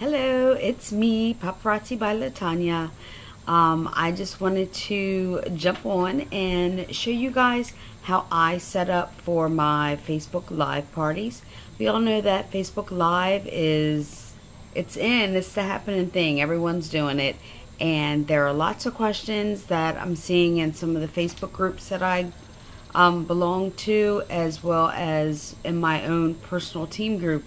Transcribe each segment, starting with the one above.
Hello, it's me, Paparazzi by Latanya. Um, I just wanted to jump on and show you guys how I set up for my Facebook Live parties. We all know that Facebook Live is, it's in, it's the happening thing. Everyone's doing it. And there are lots of questions that I'm seeing in some of the Facebook groups that I um, belong to, as well as in my own personal team group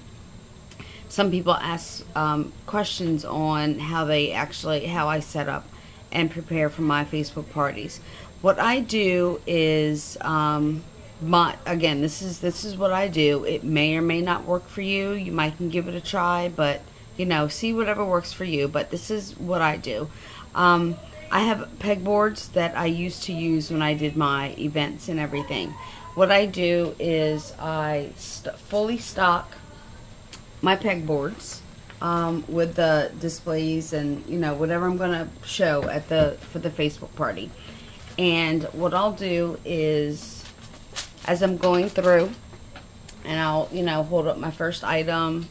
some people ask um, questions on how they actually how I set up and prepare for my Facebook parties. What I do is um, my again this is this is what I do. It may or may not work for you. You might can give it a try, but you know see whatever works for you. But this is what I do. Um, I have pegboards that I used to use when I did my events and everything. What I do is I st fully stock my pegboards um, with the displays and you know whatever I'm gonna show at the for the Facebook party. And what I'll do is as I'm going through and I'll you know hold up my first item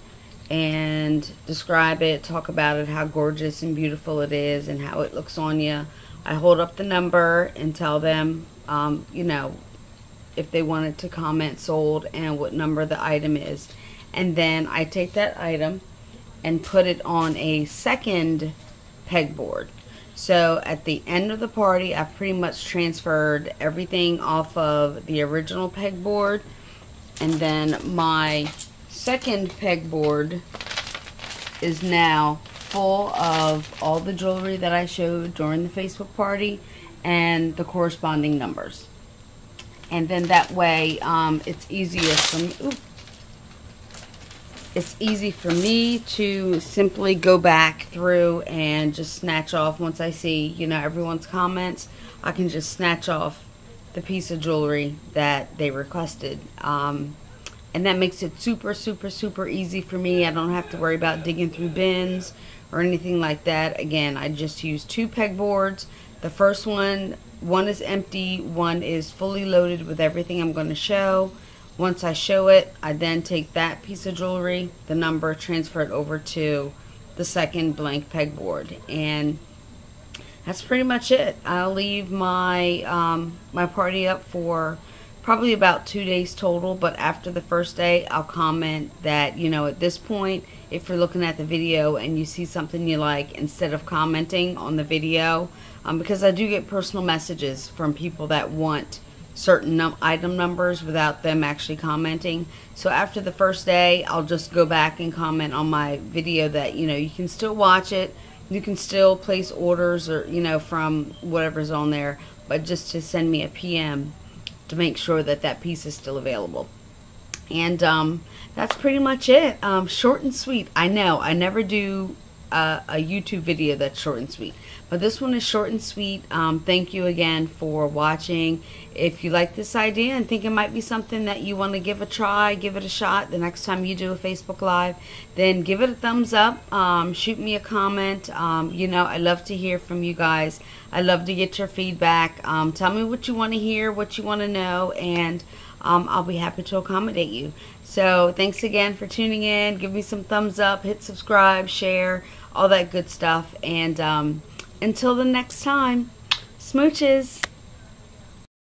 and describe it talk about it how gorgeous and beautiful it is and how it looks on you I hold up the number and tell them um, you know if they wanted to comment sold and what number the item is and then I take that item and put it on a second pegboard. So at the end of the party, I've pretty much transferred everything off of the original pegboard. And then my second pegboard is now full of all the jewelry that I showed during the Facebook party and the corresponding numbers. And then that way, um, it's easier for me. It's easy for me to simply go back through and just snatch off once I see, you know, everyone's comments. I can just snatch off the piece of jewelry that they requested. Um, and that makes it super, super, super easy for me. I don't have to worry about digging through bins or anything like that. Again, I just use two pegboards. The first one, one is empty, one is fully loaded with everything I'm going to show. Once I show it, I then take that piece of jewelry, the number, transfer it over to the second blank pegboard. And that's pretty much it. I'll leave my, um, my party up for probably about two days total but after the first day I'll comment that you know at this point if you're looking at the video and you see something you like instead of commenting on the video um, because I do get personal messages from people that want certain num item numbers without them actually commenting. So after the first day, I'll just go back and comment on my video that, you know, you can still watch it. You can still place orders or, you know, from whatever's on there, but just to send me a PM to make sure that that piece is still available. And um, that's pretty much it. Um, short and sweet. I know. I never do a, a, YouTube video that's short and sweet. But this one is short and sweet. Um, thank you again for watching. If you like this idea and think it might be something that you want to give a try, give it a shot the next time you do a Facebook Live, then give it a thumbs up. Um, shoot me a comment. Um, you know, I love to hear from you guys. I love to get your feedback. Um, tell me what you want to hear, what you want to know, and um, I'll be happy to accommodate you. So thanks again for tuning in. Give me some thumbs up, hit subscribe, share, all that good stuff. And um, until the next time, smooches.